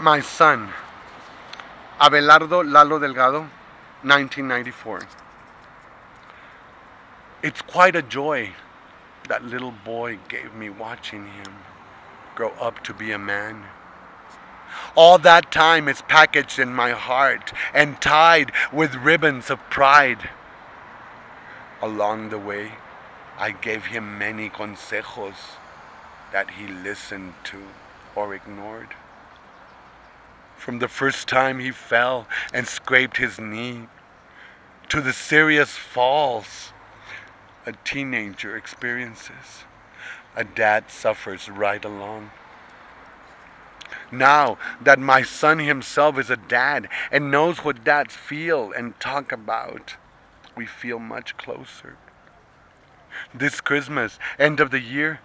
My son, Abelardo Lalo Delgado, 1994. It's quite a joy that little boy gave me watching him grow up to be a man. All that time is packaged in my heart and tied with ribbons of pride. Along the way, I gave him many consejos that he listened to or ignored. From the first time he fell and scraped his knee to the serious falls a teenager experiences, a dad suffers right along. Now that my son himself is a dad and knows what dads feel and talk about, we feel much closer. This Christmas, end of the year,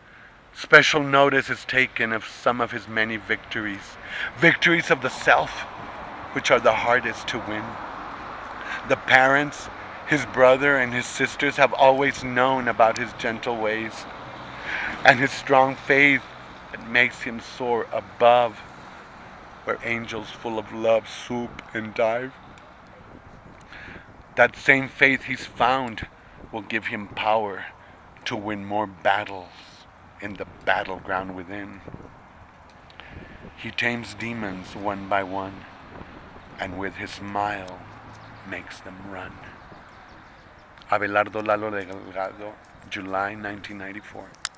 special notice is taken of some of his many victories. Victories of the self, which are the hardest to win. The parents, his brother, and his sisters have always known about his gentle ways and his strong faith that makes him soar above where angels full of love swoop and dive. That same faith he's found will give him power to win more battles in the battleground within. He tames demons one by one, and with his smile makes them run. Abelardo Lalo Delgado, July 1994.